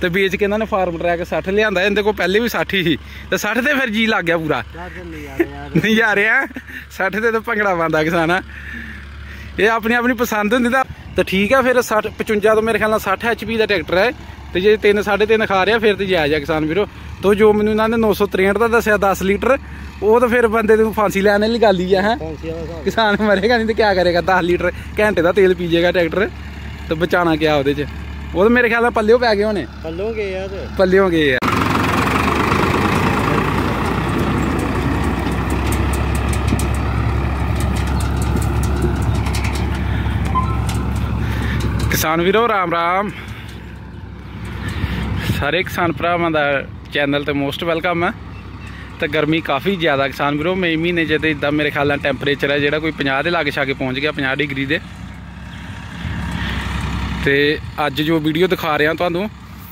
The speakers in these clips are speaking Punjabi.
ਤੇ ਵੇਚ ਕੇ ਇਹਨਾਂ ਨੇ ਫਾਰਮ ਟਰੈਕ 60 ਲਿਆਂਦਾ ਇਹਦੇ ਕੋਲ ਪਹਿਲੇ ਵੀ 60 ਹੀ ਤੇ 60 ਤੇ ਫਿਰ ਜੀ ਲੱਗ ਗਿਆ ਪੂਰਾ। ਨਹੀਂ ਜਾ ਰਿਹਾ 60 ਤੇ ਤਾਂ ਭੰਗੜਾ ਪਾਉਂਦਾ ਕਿਸਾਨ। ਆ ਇਹ ਆਪਣੀ ਆਪਣੀ ਪਸੰਦ ਹੁੰਦੀ ਤਾਂ ਤੇ ਠੀਕ ਆ ਫਿਰ 60 55 ਤੋਂ ਮੇਰੇ ਖਿਆਲ ਨਾਲ 60 ਐਚਪੀ ਦਾ ਟਰੈਕਟਰ ਹੈ। ਤੇ ਜੇ 3 3.5 ਖਾ ਰਿਹਾ ਫਿਰ ਤੇ ਜਾਇਜ਼ ਆ ਕਿਸਾਨ ਵੀਰੋ। ਤੋ ਜੋ ਮੈਨੂੰ ਇਹਨਾਂ ਨੇ 963 ਦਾ ਦੱਸਿਆ 10 ਲੀਟਰ ਉਹ ਤਾਂ ਫਿਰ ਬੰਦੇ ਨੂੰ ਫਾਂਸੀ ਲੈਣ ਵਾਲੀ ਗੱਲ ਹੀ ਆ ਹੈ। ਕਿਸਾਨ ਮਰੇਗਾ ਨਹੀਂ ਤੇ ਕੀ ਕਰੇਗਾ? 10 ਲੀਟਰ ਘੰਟੇ ਦਾ ਤੇਲ ਪੀ ਜਾਏਗਾ ਟਰੈਕਟਰ। ਤੇ ਬਚਾਣਾ ਕਿਆ ਉਹਦੇ 'ਚ? ਉਹ ਤਾਂ ਮੇਰੇ ਖਿਆਲ ਨਾਲ ਪੱਲਿਓ ਪੈ ਗਏ ਹੋਣੇ। ਪੱਲੋਂ ਗਏ ਆ ਤੇ ਪੱਲਿਓ ਗਏ ਆ ਕਿਸਾਨ ਵੀਰੋ ਰਾਮ ਰਾਮ। ਸਾਰੇ ਕਿਸਾਨ ਭਰਾਵਾਂ ਦਾ ਚੈਨਲ ਤੇ ਮੋਸਟ ਵੈਲਕਮ ਹੈ। ਤੇ ਗਰਮੀ ਕਾਫੀ ਜ਼ਿਆਦਾ ਕਿਸਾਨ ਵੀਰੋ ਮਈ ਮਹੀਨੇ ਤੇ ਇਦਾਂ ਮੇਰੇ ਖਿਆਲ ਨਾਲ ਟੈਂਪਰੇਚਰ ਹੈ ਜਿਹੜਾ ਕੋਈ 50 ਦੇ ਲਾਗੇ ਛਾਗੇ ਪਹੁੰਚ ਗਿਆ 50 ਡਿਗਰੀ ਦੇ। ਤੇ ਅੱਜ ਜੋ ਵੀਡੀਓ ਦਿਖਾ ਰਿਹਾ ਤੁਹਾਨੂੰ,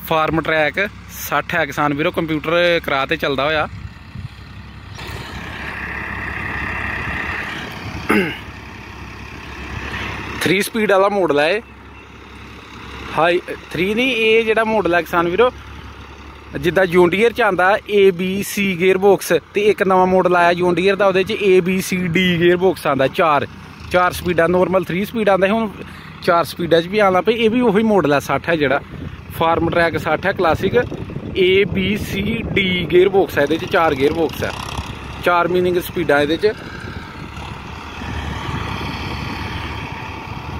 ਫਾਰਮ ਟਰੈਕ 60 ਹੈ ਕਿਸਾਨ ਵੀਰੋ, ਕੰਪਿਊਟਰ ਕਰਾ ਤੇ ਚੱਲਦਾ ਹੋਇਆ। ਥ੍ਰੀ ਸਪੀਡ ਵਾਲਾ ਮਾਡਲ ਹੈ ਇਹ। ਹਾਈ 3 ਨਹੀਂ, ਇਹ ਜਿਹੜਾ ਮਾਡਲ ਹੈ ਕਿਸਾਨ ਵੀਰੋ, ਜਿੱਦਾਂ ਜੌਂਡੀਅਰ ਚ ਆਂਦਾ A B C gear box ਤੇ ਇੱਕ ਨਵਾਂ ਮਾਡਲ ਆਇਆ ਜੌਂਡੀਅਰ ਦਾ, ਉਹਦੇ ਚ A B C D gear box ਆਂਦਾ ਚਾਰ ਚਾਰ ਸਪੀਡਾਂ ਨਾਰਮਲ 3 ਸਪੀਡ ਆਂਦਾ ਹੁਣ ਚਾਰ ਸਪੀਡਾਂ ਚ ਵੀ ਆਉਂਦਾ ਪਈ। ਇਹ ਵੀ ਉਹੀ ਮਾਡਲ ਹੈ 60 ਹੈ ਜਿਹੜਾ। ਫਾਰਮ ਟਰੈਕ 60 ਹੈ classic A, B, C, D gear box ਹੈ ਇਹਦੇ ਚ, ਚਾਰ ਗੇਅਰ ਬਾਕਸ ਹੈ ਚਾਰ ਮੀਨਿੰਗ ਸਪੀਡਾਂ ਇਹਦੇ ਚ।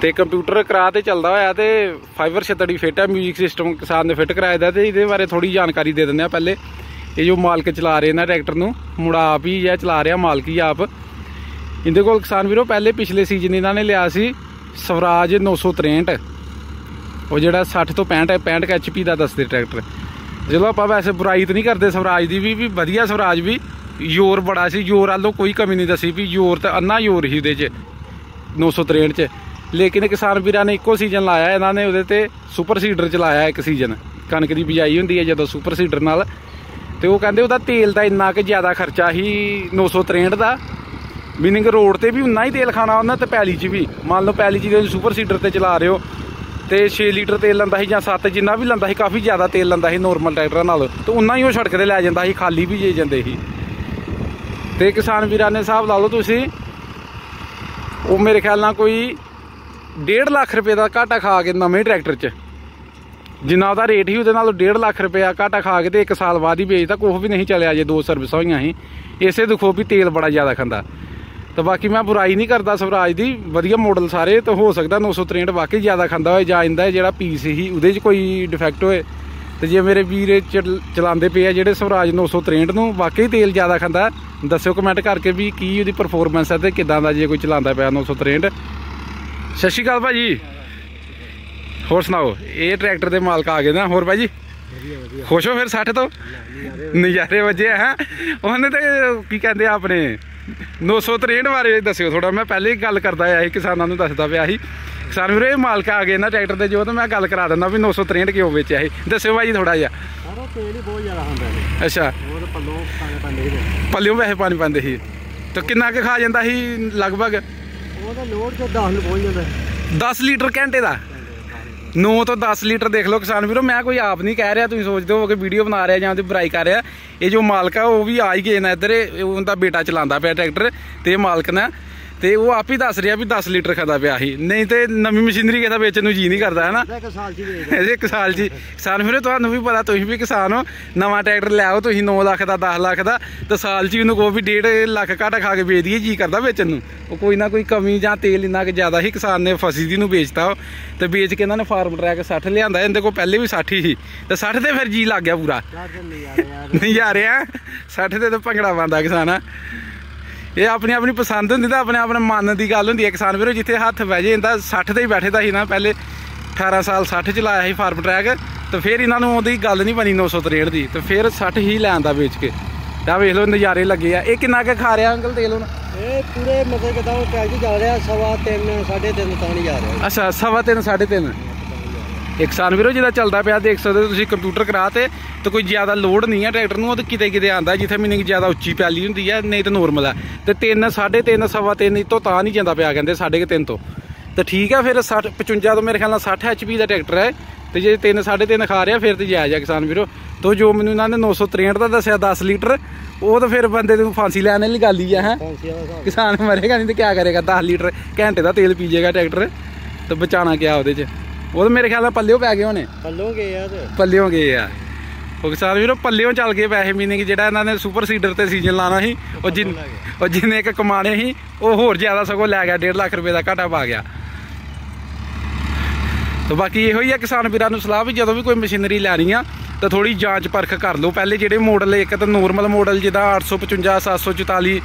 ਤੇ ਕੰਪਿਊਟਰ ਕਰਾ ਤੇ ਚੱਲਦਾ ਹੋਇਆ ਤੇ ਫਾਈਬਰ ਛਤੜੀ ਫਿੱਟ ਹੈ 뮤직 ਸਿਸਟਮ ਕਿਸਾਨ ਨੇ ਫਿੱਟ ਕਰਾਇਆ ਦਾ ਤੇ ਇਹਦੇ ਬਾਰੇ ਥੋੜੀ ਜਾਣਕਾਰੀ ਦੇ ਦਿੰਦੇ ਆ ਪਹਿਲੇ। ਇਹ ਜੋ ਮਾਲਕ ਚਲਾ ਰਹੇ ਨੇ ਟਰੈਕਟਰ ਨੂੰ ਮੁੰਡਾ ਆਪ ਹੀ ਹੈ ਚਲਾ ਰਿਹਾ ਮਾਲਕ ਹੀ ਆਪ। ਇਹਦੇ ਕੋਲ ਕਿਸਾਨ ਵੀਰੋ, ਪਹਿਲੇ ਪਿਛਲੇ ਸੀਜ਼ਨ ਇਹਨਾਂ ਨੇ ਲਿਆ ਸੀ ਸਵਰਾਜ 963 ਉਹ ਜਿਹੜਾ 60 ਤੋਂ 65 65 ਐਚਪੀ ਦਾ ਦੱਸਦੇ ਟਰੈਕਟਰ। ਜਦੋਂ ਆਪਾਂ ਵੈਸੇ ਬੁਰਾਈ ਤਾਂ ਨਹੀਂ ਕਰਦੇ ਸਵਰਾਜ ਦੀ ਵੀ ਵੀ ਵਧੀਆ ਸਵਰਾਜ ਵੀ, ਜ਼ੋਰ ਬੜਾ ਸੀ, ਜ਼ੋਰ ਵਾਲੋਂ ਕੋਈ ਕਮੀ ਨਹੀਂ ਦੱਸੀ ਵੀ ਜ਼ੋਰ ਤਾਂ ਅੰਨਾ ਜ਼ੋਰ ਸੀ ਉਹਦੇ 'ਚ 963 'ਚ। ਲੇਕਿਨ ਕਿਸਾਨ ਵੀਰਾਂ ਨੇ ਇੱਕੋ ਸੀਜ਼ਨ ਲਾਇਆ, ਇਹਨਾਂ ਨੇ ਉਹਦੇ ਤੇ ਸੁਪਰ ਸੀਡਰ ਚਲਾਇਆ ਇੱਕ ਸੀਜ਼ਨ ਕਣਕ ਦੀ ਬਿਜਾਈ ਹੁੰਦੀ ਹੈ ਜਦੋਂ ਸੁਪਰ ਸੀਡਰ ਨਾਲ। ਤੇ ਉਹ ਕਹਿੰਦੇ ਉਹਦਾ ਤੇਲ ਦਾ ਇੰਨਾ ਕਿ ਜ਼ਿਆਦਾ ਖਰਚਾ ਸੀ 963 ਦਾ। ਮੀਨਿੰਗ ਰੋਡ ਤੇ ਵੀ ਉਨਾ ਹੀ ਤੇਲ ਖਾਣਾ ਉਹਨਾਂ ਤੇ ਪੈਲੀ 'ਚ ਵੀ। ਮੰਨ ਲਓ ਪੈਲੀ 'ਚ ਜੇ ਸੁਪਰ ਸੀਡਰ ਤੇ ਚਲਾ ਰਹੇ ਹੋ ਤੇ 6 ਲੀਟਰ ਤੇਲ ਲੰਦਾ ਸੀ ਜਾਂ 7 ਜਿੰਨਾ ਵੀ ਲੰਦਾ ਸੀ, ਕਾਫੀ ਜ਼ਿਆਦਾ ਤੇਲ ਲੰਦਾ ਸੀ ਨੋਰਮਲ ਟਰੈਕਟਰਾਂ ਨਾਲ। ਤੇ ਉਨਾ ਹੀ ਉਹ ਸੜਕ ਤੇ ਲੈ ਜਾਂਦਾ ਸੀ, ਖਾਲੀ ਵੀ ਜੇ ਜਾਂਦੇ ਸੀ। ਤੇ ਕਿਸਾਨ ਵੀਰਾਂ ਨੇ ਹਿਸਾਬ ਲਾ ਲਓ ਤੁਸੀਂ, ਉਹ ਮੇਰੇ ਖਿਆਲ ਨਾਲ ਕੋਈ 1.5 ਲੱਖ ਰੁਪਏ ਦਾ ਘਾਟਾ ਖਾ ਕੇ ਨਵੇਂ ਟਰੈਕਟਰ 'ਚ। ਜਿੰਨਾ ਉਹਦਾ ਰੇਟ ਹੀ ਉਹਦੇ ਨਾਲੋਂ 1.5 ਲੱਖ ਰੁਪਇਆ ਘਾਟਾ ਖਾ ਕੇ ਤੇ 1 ਸਾਲ ਬਾਅਦ ਹੀ ਵੇਚਦਾ ਕੁਝ ਵੀ ਨਹੀਂ ਚੱਲਿਆ ਜੇ ਦੋ ਸਰਵਿਸਾਂ ਹੋਈਆਂ ਸੀ। ਇਸੇ ਦੁਖੋ ਵੀ ਤੇਲ ਬੜਾ ਜ਼ਿਆਦਾ ਖਾਂਦਾ। ਤੇ ਬਾਕੀ ਮੈਂ ਬੁਰਾਈ ਨਹੀਂ ਕਰਦਾ ਸਵਰਾਜ ਦੀ, ਵਧੀਆ ਮਾਡਲ ਸਾਰੇ, ਤੇ ਹੋ ਸਕਦਾ 963 ਵਾਕਈ ਜ਼ਿਆਦਾ ਖਾਂਦਾ ਹੋਏ, ਜਾਂ ਇੰਦਾ ਜਿਹੜਾ ਪੀਸ ਸੀ, ਉਹਦੇ 'ਚ ਕੋਈ ਡਿਫੈਕਟ ਹੋਏ। ਤੇ ਜੇ ਮੇਰੇ ਵੀਰ ਚਲ- ਚਲਾਉਂਦੇ ਪਏ ਆ ਜਿਹੜੇ ਸਵਰਾਜ 963 ਨੂੰ, ਵਾਕਈ ਤੇਲ ਜ਼ਿਆਦਾ ਖਾਂਦਾ। ਦੱਸਿਓ ਕਮੈਂਟ ਕਰਕੇ ਵੀ ਕੀ ਉਹਦੀ ਪਰਫਾਰਮੈਂਸ ਹੈ ਤੇ ਕਿਦਾਂ ਦਾ ਜੇ ਕੋਈ ਚਲਾਉਂਦਾ ਪਿਆ 963 ਸਤਿ ਸ਼੍ਰੀ ਅਕਾਲ ਭਾਜੀ। ਹੋਰ ਸੁਣਾਓ, ਇਹ ਟਰੈਕਟਰ ਦੇ ਮਾਲਕ ਆ ਗਏ ਨਾ, ਹੋਰ ਭਾਜੀ? ਖੁਸ਼ ਹੋ ਫਿਰ 60 ਤੋਂ? ਨਜ਼ਾਰੇ ਵੱਜੇ ਹੈ? ਉਹਨੇ ਤੇ ਕੀ ਕਹਿੰਦੇ ਆਪਣੇ? 963 ਬਾਰੇ ਦੱਸਿਓ ਥੋੜਾ ਮੈਂ ਪਹਿਲੇ ਹੀ ਗੱਲ ਕਰਦਾ ਆਇਆ ਸੀ ਕਿਸਾਨਾਂ ਨੂੰ ਦੱਸਦਾ ਪਿਆ ਸੀ। ਕਿਸਾਨ ਵੀਰੇ ਇਹ ਮਾਲਕ ਆ ਗਏ ਨਾ ਟਰੈਕਟਰ ਦੇ ਜੋ ਤਾਂ ਮੈਂ ਗੱਲ ਕਰਾ ਦਿੰਦਾ ਵੀ 963 ਕਿਉਂ ਵੇਚਿਆ ਸੀ। ਦੱਸਿਓ ਭਾਜੀ ਥੋੜਾ ਜਿਹਾ। ਸਾਰਾ ਤੇਲ ਹੀ ਬਹੁਤ ਜ਼ਿਆਦਾ ਹੁੰਦਾ ਹੈ ਅੱਛਾ। ਉਹ ਤਾਂ ਪੱਲੋਂ ਪਾਣੇ ਪੈਂਦੇ ਸੀ। ਪੱਲਿਓਂ ਪੈਸੇ ਪਾਣੀ ਪੈਂਦੇ ਸੀ। ਤੇ ਕਿੰਨਾ ਕੁ ਖਾ ਜਾਂਦਾ ਸੀ ਲਗਭਗ? ਉਹ ਤਾਂ ਲੋਡ ਤੋਂ 10 ਨੂੰ ਪਹੁੰਚ ਜਾਂਦਾ। 10 ਲੀਟਰ ਘੰਟੇ ਦਾ। 9 ਤੋਂ 10 ਲੀਟਰ ਦੇਖ ਲਓ ਕਿਸਾਨ ਵੀਰੋ, ਮੈਂ ਕੋਈ ਆਪ ਨਹੀਂ ਕਹਿ ਰਿਹਾ, ਤੁਸੀਂ ਸੋਚਦੇ ਹੋ ਕਿ ਵੀਡੀਓ ਬਣਾ ਰਿਹਾ ਜਾਂ ਉਹਦੀ ਬੁਰਾਈ ਕਰ ਰਿਹਾ। ਇਹ ਜੋ ਮਾਲਕ ਆ, ਉਹ ਵੀ ਆ ਹੀ ਗਏ ਨੇ ਇੱਧਰ ਉਹਦਾ ਬੇਟਾ ਚਲਾਉਂਦਾ ਪਿਆ ਟਰੈਕਟਰ ਤੇ ਇਹ ਮਾਲਕ ਨੇ ਤੇ ਉਹ ਆਪ ਹੀ ਦੱਸ ਰਿਹਾ ਵੀ 10 ਲੀਟਰ ਖਾਦਾ ਪਿਆ ਸੀ। ਨਹੀਂ ਤੇ ਨਵੀਂ ਮਸ਼ੀਨਰੀ ਕਿਹਦਾ ਵੇਚਣ ਨੂੰ ਜੀ ਨਹੀਂ ਕਰਦਾ ਹੈ ਨਾ ਇਹਦੇ ਇੱਕ ਸਾਲ ਜੀ ਕਿਸਾਨ ਵੀਰੋ ਤੁਹਾਨੂੰ ਵੀ ਪਤਾ ਤੁਸੀਂ ਵੀ ਕਿਸਾਨ ਹੋ। ਨਵਾਂ ਟਰੈਕਟਰ ਲਿਆਓ ਤੁਸੀਂ 9 ਲੱਖ ਦਾ 10 ਲੱਖ ਦਾ ਤੇ ਸਾਲ ਹੀ ਉਹਨੂੰ ਕਹੋ ਵੀ 1.5 ਲੱਖ ਘਾਟਾ ਖਾ ਕੇ ਵੇਚ ਦਈਏ ਜੀ ਕਰਦਾ ਵੇਚਣ ਨੂੰ। ਉਹ ਕੋਈ ਨਾ ਕੋਈ ਕਮੀ ਜਾਂ ਤੇਲ ਇੰਨਾ ਕਿ ਜ਼ਿਆਦਾ ਹੀ ਕਿਸਾਨ ਨੇ ਫਸੀ ਦੀ ਨੂੰ ਵੇਚਤਾ ਤੇ ਵੇਚ ਕੇ ਇਹਨਾਂ ਨੇ ਫਾਰਮ ਟਰੈਕ 60 ਲਿਆਂਦਾ ਇਹਦੇ ਕੋਲ ਪਹਿਲੇ ਵੀ 60 ਹੀ ਸੀ। ਤੇ 60 ਤੇ ਫਿਰ ਜੀ ਲੱਗ ਗਿਆ ਪੂਰਾ। ਨਹੀਂ ਜਾ ਰਿਹਾ 60 ਤੇ ਤਾਂ ਭੰਗੜਾ ਪਾਉਂਦਾ ਕਿਸਾਨ। ਇਹ ਆਪਣੀ ਆਪਣੀ ਪਸੰਦ ਹੁੰਦੀ ਤਾਂ ਆਪਣੇ ਆਪਣੇ ਮਨ ਦੀ ਗੱਲ ਹੁੰਦੀ ਹੈ। ਕਿਸਾਨ ਵੀਰੋ ਜਿੱਥੇ ਹੱਥ ਬਹਿ ਜੇ ਇਹਦਾ 60 ਤੇ ਹੀ ਬੈਠੇ ਦਾ ਸੀ ਨਾ। ਪਹਿਲੇ 18 ਸਾਲ 60 ਚਲਾਇਆ ਸੀ ਫਾਰਮ ਟਰੈਕ ਤੇ ਫਿਰ ਇਹਨਾਂ ਨੂੰ ਉਹਦੀ ਗੱਲ ਨਹੀਂ ਬਣੀ 963 ਦੀ। ਤੇ ਫਿਰ 60 ਹੀ ਲੈਂਦਾ ਵੇਚ ਕੇ। ਤਾਂ ਵੇਖ ਲਓ ਨਜ਼ਾਰੇ ਲੱਗੇ ਆ। ਇਹ ਕਿੰਨਾ ਕੇ ਖਾ ਰਿਹਾ ਅੰਕਲ ਦੇਖ ਲਓ ਨਾ। ਇਹ ਪੂਰੇ ਮਤਲਬ ਕਿਦਾਂ ਉਹ ਪੈਕੇਜ ਜਾ ਰਿਹਾ ਸਵਾ 3 3.5 ਤਾਂ ਨਹੀਂ ਜਾ ਰਿਹਾ। ਅੱਛਾ ਸਵਾ 3 3.5 ਇਹ ਕਿਸਾਨ ਵੀਰੋ ਜਿਹਦਾ ਚੱਲਦਾ ਪਿਆ ਦੇਖ ਸਕਦੇ ਹੋ ਤੁਸੀਂ ਕੰਪਿਊਟਰ ਕਰਾ ਤੇ ਤਾਂ ਕੋਈ ਜ਼ਿਆਦਾ ਲੋਡ ਨਹੀਂ ਹੈ ਟਰੈਕਟਰ ਨੂੰ ਉਹ ਤਾਂ ਕਿਤੇ ਕਿਤੇ ਆਂਦਾ ਜਿੱਥੇ ਮੀਨਿੰਗ ਜ਼ਿਆਦਾ ਉੱਚੀ ਪੈਲੀ ਹੁੰਦੀ ਹੈ ਨਹੀਂ ਤਾਂ ਨੋਰਮਲ ਹੈ ਤੇ 3 3.5 ਸਵਾ ਤਿੰਨ ਤੋਂ ਤਾਂ ਨਹੀਂ ਜਾਂਦਾ ਪਿਆ ਕਹਿੰਦੇ 3.5 ਤੋਂ। ਤਾਂ ਠੀਕ ਹੈ ਫਿਰ 60 55 ਤੋਂ ਮੇਰੇ ਖਿਆਲ ਨਾਲ 60 ਐਚਪੀ ਦਾ ਟਰੈਕਟਰ ਹੈ। ਤੇ ਜੇ 3 3.5 ਖਾ ਰਿਹਾ ਫਿਰ ਤੇ ਜਾਇਜ਼ ਆ ਕਿਸਾਨ ਵੀਰੋ। ਤੋ ਜੋ ਮੈਨੂੰ ਇਹਨਾਂ ਨੇ 963 ਦਾ ਦੱਸਿਆ 10 ਲੀਟਰ ਉਹ ਤਾਂ ਫਿਰ ਬੰਦੇ ਨੂੰ ਫਾਂਸੀ ਲੈਣ ਵਾਲੀ ਗੱਲ ਹੀ ਆ ਹੈ। ਕਿਸਾਨ ਮਰੇਗਾ ਨਹੀਂ ਤੇ ਕੀ ਕਰੇਗਾ 10 ਲੀਟਰ ਘੰਟੇ ਦਾ ਤੇਲ ਪੀ ਜਾਏਗਾ ਟਰੈਕਟਰ ਤੇ ਬਚਾਣਾ ਕਿਆ ਉਹਦੇ 'ਚ। ਉਹ ਤਾਂ ਮੇਰੇ ਖਿਆਲ ਨਾਲ ਪੱਲਿਓ ਪੈ ਗਏ ਹੋਣੇ। ਪੱਲੋਂ ਗਏ ਆ ਤੇ। ਪੱਲਿਓ ਗਏ ਆ। ਉਹ ਕਿਸਾਨ ਵੀਰੋ ਪੱਲਿਓ ਚੱਲ ਗਏ ਪੈਸੇ ਮੀਨਿੰਗ ਜਿਹੜਾ ਇਹਨਾਂ ਨੇ ਸੁਪਰ ਸੀਡਰ ਤੇ ਸੀਜ਼ਨ ਲਾਣਾ ਸੀ ਉਹ ਜਿੰਨ ਉਹ ਜਿੰਨੇ ਕ ਕਮਾਣੇ ਸੀ ਉਹ ਹੋਰ ਜ਼ਿਆਦਾ ਸਗੋਂ ਲੈ ਗਿਆ 1.5 ਲੱਖ ਰੁਪਏ ਦਾ ਘਾਟਾ ਪਾ ਗਿਆ। ਤੇ ਬਾਕੀ ਇਹੋ ਹੀ ਆ ਕਿਸਾਨ ਵੀਰਾਂ ਨੂੰ ਸਲਾਹ ਵੀ ਜਦੋਂ ਵੀ ਕੋਈ ਮਸ਼ੀਨਰੀ ਲੈਣੀ ਆ ਤਾਂ ਥੋੜੀ ਜਾਂਚ ਪਰਖ ਕਰ ਲਓ। ਪਹਿਲੇ ਜਿਹੜੇ ਮਾਡਲ ਇੱਕ ਤਾਂ ਨੋਰਮਲ ਮਾਡਲ ਜਿਹਦਾ 855 744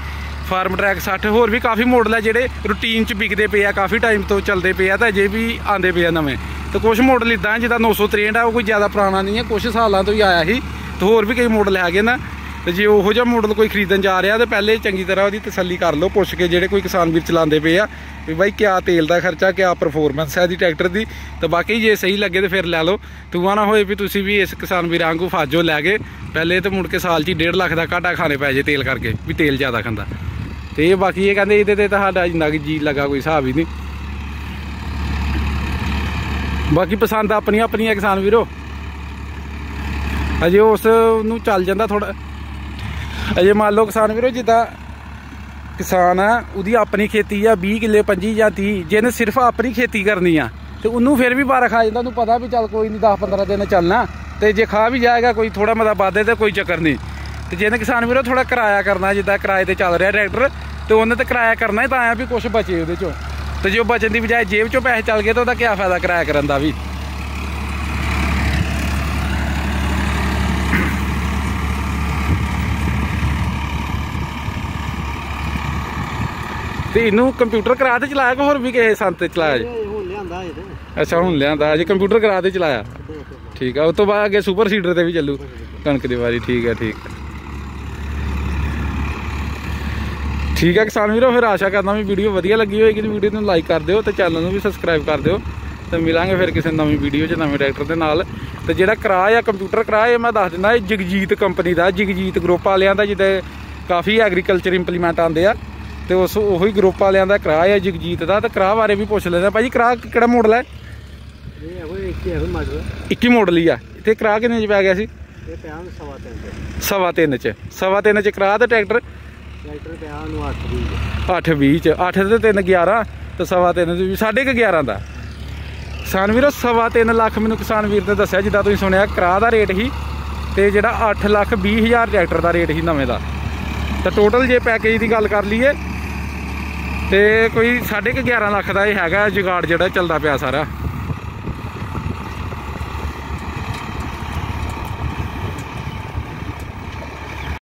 ਫਾਰਮ ਟਰੈਕ 60 ਹੋਰ ਵੀ ਕਾਫੀ ਮਾਡਲ ਆ ਜਿਹੜੇ ਰੂਟੀਨ ਚ ਵਿਕਦੇ ਪਏ ਆ, ਕਾਫੀ ਟਾਈਮ ਤੋਂ ਚੱਲਦੇ ਪਏ ਆ, ਤਾਂ ਅਜੇ ਵੀ ਆਂਦੇ ਪਏ ਆ ਨਵੇਂ। ਤੇ ਕੁਝ ਮਾਡਲ ਇਦਾਂ ਜਿਹਦਾ 963 ਆ, ਉਹ ਕੋਈ ਜ਼ਿਆਦਾ ਪੁਰਾਣਾ ਨਹੀਂ ਹੈ ਕੁਝ ਸਾਲਾਂ ਤੋਂ ਹੀ ਆਇਆ ਸੀ, ਤੇ ਹੋਰ ਵੀ ਕਈ ਮਾਡਲ ਹੈਗੇ ਨਾ। ਤੇ ਜੇ ਉਹੋ ਜਿਹਾ ਮਾਡਲ ਕੋਈ ਖਰੀਦਣ ਜਾ ਰਿਹਾ, ਤੇ ਪਹਿਲੇ ਚੰਗੀ ਤਰ੍ਹਾਂ ਉਹਦੀ ਤਸੱਲੀ ਕਰ ਲਓ, ਪੁੱਛ ਕੇ ਜਿਹੜੇ ਕੋਈ ਕਿਸਾਨ ਵੀਰ ਚਲਾਉਂਦੇ ਪਏ ਆ, ਵੀ ਬਾਈ ਕਿਆ ਤੇਲ ਦਾ ਖਰਚਾ, ਕਿਆ ਪਰਫਾਰਮੈਂਸ ਹੈ ਦੀ ਟਰੈਕਟਰ ਦੀ। ਤੇ ਬਾਕੀ ਜੇ ਸਹੀ ਲੱਗੇ ਤੇ ਫਿਰ ਲੈ ਲਓ। ਤੂੰ ਨਾ ਹੋਏ ਵੀ ਤੁਸੀਂ ਵੀ ਇਸ ਕਿਸਾਨ ਵੀਰਾਂ ਵਾਂਗੂ ਫਾਜੋ ਲੈ ਗਏ ਪਹਿਲੇ ਤੇ ਮੁੜ ਕੇ ਸਾਲ 'ਚ ਹੀ 1.5 ਲੱਖ ਦਾ ਘਾਟਾ ਖਾਣੇ ਪੈ ਜੇ ਤੇਲ ਕਰਕੇ, ਵੀ ਤੇਲ ਜ਼ਿਆਦਾ ਖਾਂਦਾ। ਤੇ ਬਾਕੀ ਇਹ ਕਹਿੰਦੇ ਇਹਦੇ ਤੇ ਤਾਂ ਸਾਡਾ ਜਿੰਨਾ ਕਿ ਜੀ ਲੱਗਾ ਕੋਈ ਹਿਸਾਬ ਹੀ ਨਹੀਂ। ਬਾਕੀ ਪਸੰਦ ਆਪਣੀ ਆਪਣੀ ਹੈ ਕਿਸਾਨ ਵੀਰੋ। ਅਜੇ ਉਸ ਨੂੰ ਚੱਲ ਜਾਂਦਾ ਥੋੜਾ ਅਜੇ ਮੰਨ ਲਓ ਕਿਸਾਨ ਵੀਰੋ ਜਿੱਦਾਂ ਕਿਸਾਨ ਆ, ਉਹਦੀ ਆਪਣੀ ਖੇਤੀ ਆ 20 ਕਿੱਲੇ 25 ਜਾਂ 30 ਜਿਹਨੇ ਸਿਰਫ ਆਪਣੀ ਖੇਤੀ ਕਰਨੀ ਆ, ਤੇ ਉਹਨੂੰ ਫਿਰ ਵੀ ਬਾਰਾ ਖਾ ਜਾਂਦਾ, ਉਹਨੂੰ ਪਤਾ ਵੀ ਚੱਲ ਕੋਈ ਨਹੀਂ 10 15 ਦਿਨ ਚੱਲਣਾ, ਤੇ ਜੇ ਖਾ ਵੀ ਜਾਏਗਾ, ਕੋਈ ਥੋੜਾ ਮਦਾ ਵਾਧੇ ਤੇ ਕੋਈ ਚੱਕਰ ਨਹੀਂ ਤੇ ਜਿਹਨੇ ਕਿਸਾਨ ਵੀਰੋ ਥੋੜਾ ਕਿਰਾਇਆ ਕਰਨਾ ਜਿੱਦਾਂ ਕਿਰਾਏ ਤੇ ਚੱਲ ਰਿਹਾ ਟਰੈਕਟਰ ਤੇ ਉਹਨੇ ਤੇ ਕਿਰਾਇਆ ਕਰਨਾ ਹੀ ਤਾਂ ਆ ਵੀ ਕੁਝ ਬਚੇ ਉਹਦੇ ਚੋਂ। ਤੇ ਜੋ ਬਚਣ ਦੀ ਬਜਾਏ ਜੇਬ ਚੋਂ ਪੈਸੇ ਚੱਲ ਗਏ ਤਾਂ ਉਹਦਾ ਕੀ ਫਾਇਦਾ ਕਿਰਾਇਆ ਕਰਨ ਦਾ ਵੀ? ਤੇ ਇਹਨੂੰ ਕੰਪਿਊਟਰ ਕਰਾ ਤੇ ਚਲਾਇਆ ਕਿ ਹੋਰ ਵੀ ਕਿਸੇ ਸੰਤ ਤੇ ਚਲਾਇਆ ਜੀ? ਹੁਣ ਲਿਆਂਦਾ ਇਹ ਅੱਛਾ ਹੁਣ ਲਿਆਂਦਾ ਅਜੇ ਕੰਪਿਊਟਰ ਕਰਾ ਤੇ ਚਲਾਇਆ? ਠੀਕ ਆ ਉਸ ਤੋਂ ਬਾਅਦ ਅੱਗੇ ਸੁਪਰ ਸੀਡਰ ਤੇ ਵੀ ਚੱਲੂ ਕਣਕ ਦੀ ਵਾਰੀ ਠੀਕ ਆ ਠੀਕ। ਠੀਕ ਆ ਕਿਸਾਨ ਵੀਰੋ ਫਿਰ ਆਸ਼ਾ ਕਰਦਾ ਵੀ ਵੀਡੀਓ ਵਧੀਆ ਲੱਗੀ ਹੋਏਗੀ ਤੇ ਵੀਡੀਓ ਨੂੰ ਲਾਈਕ ਕਰ ਦਿਓ ਤੇ ਚੈਨਲ ਨੂੰ ਵੀ ਸਬਸਕ੍ਰਾਈਬ ਕਰ ਦਿਓ ਤੇ ਮਿਲਾਂਗੇ ਫਿਰ ਕਿਸੇ ਨਵੀਂ ਵੀਡੀਓ 'ਚ ਨਵੇਂ ਟਰੈਕਟਰ ਦੇ ਨਾਲ। ਤੇ ਜਿਹੜਾ ਕਿਰਾਇਆ ਆ ਕੰਪਿਊਟਰ ਕਿਰਾਇਆ ਮੈਂ ਦੱਸ ਦਿੰਦਾ ਇਹ ਜਗਜੀਤ ਕੰਪਨੀ ਦਾ ਜਗਜੀਤ ਗਰੁੱਪ ਵਾਲਿਆਂ ਦਾ ਜਿਹਦੇ ਕਾਫੀ ਐਗਰੀਕਲਚਰ ਇੰਪਲੀਮੈਂਟ ਆਉਂਦੇ ਆ। ਤੇ ਉਸ ਉਹੀ ਗਰੁੱਪ ਵਾਲਿਆਂ ਦਾ ਕਿਰਾਇਆ ਹੈ ਜਗਜੀਤ ਦਾ ਤੇ ਕਿਰਾਇਆ ਬਾਰੇ ਵੀ ਪੁੱਛ ਲੈਂਦੇ ਆ। ਭਾਜੀ ਕਿਰਾਇਆ ਕਿਹੜਾ ਮਾਡਲ ਹੈ? ਇਹ ਇਹੋ ਮਾਡਲ 21 ਮਾਡਲ ਹੀ ਆ। ਤੇ ਕਿਰਾਇਆ ਕਿੰਨੇ ਚ ਪੈ ਗਿਆ ਸੀ? ਇਹ ਪਿਆ ਸਵਾ ਤਿੰਨ ਤੇ ਸਵਾ ਤਿੰਨ ਚ। ਸਵਾ ਤਿੰਨ ਚ ਕਿਰਾਇਆ ਤੇ ਟਰੈਕਟਰ ਟਰੈਕਟਰ ਪਿਆ ਨੂੰ 8 8 20 ਚ 8 ਤੇ 3 11 ਤੇ ਸਵਾ ਤਿੰਨ ਚ ਸਾਢੇ ਕੁ 11 ਦਾ। ਕਿਸਾਨ ਵੀਰੋ, ਸਵਾ ਤਿੰਨ ਲੱਖ ਮੈਨੂੰ ਕਿਸਾਨ ਵੀਰ ਨੇ ਦੱਸਿਆ, ਜਿੱਦਾਂ ਤੁਸੀਂ ਸੁਣਿਆ ਕਿਰਾਇਆ ਦਾ ਰੇਟ ਹੀ ਤੇ ਜਿਹੜਾ 8 ਲੱਖ 20 ਹਜ਼ਾਰ ਟਰੈਕਟਰ ਦਾ ਰੇਟ ਹੀ ਨਵੇਂ ਦਾ। ਤਾਂ ਟੋਟਲ ਜੇ ਪੈਕੇਜ ਦੀ ਗੱਲ ਕਰ ਲਈਏ ਤੇ ਕੋਈ ਸਾਢੇ ਕੁ 11 ਲੱਖ ਦਾ ਇਹ ਹੈਗਾ, ਜੁਗਾੜ ਜਿਹੜਾ ਚੱਲਦਾ ਪਿਆ ਸਾਰਾ।